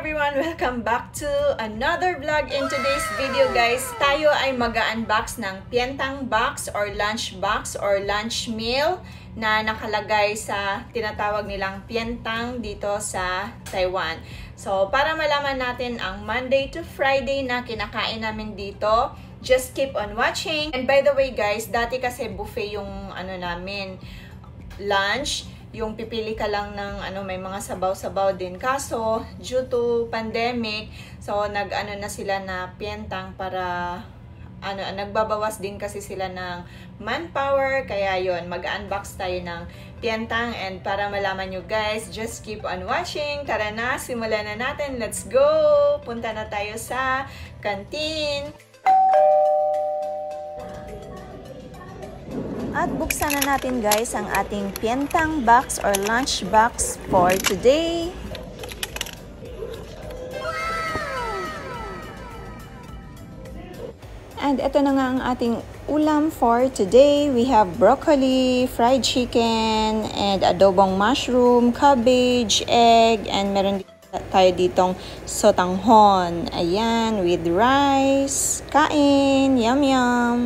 everyone! Welcome back to another vlog. In today's video guys, tayo ay mag-unbox ng pientang box or lunch box or lunch meal na nakalagay sa tinatawag nilang pientang dito sa Taiwan. So, para malaman natin ang Monday to Friday na kinakain namin dito, just keep on watching. And by the way guys, dati kasi buffet yung ano namin, lunch yung pipili ka lang ng ano may mga sabaw-sabaw din. Kaso due to pandemic so nag-ano na sila na pientang para ano nagbabawas din kasi sila ng manpower. Kaya yon mag-unbox tayo ng pientang and para malaman nyo guys just keep on watching. Tara na simulan na natin. Let's go! Punta na tayo sa canteen At buksan na natin guys ang ating pientang box or lunch box for today. And ito na nga ang ating ulam for today. We have broccoli, fried chicken, and adobong mushroom, cabbage, egg, and meron tayo ditong sotanghon. Ayan, with rice. Kain! Yum, yum!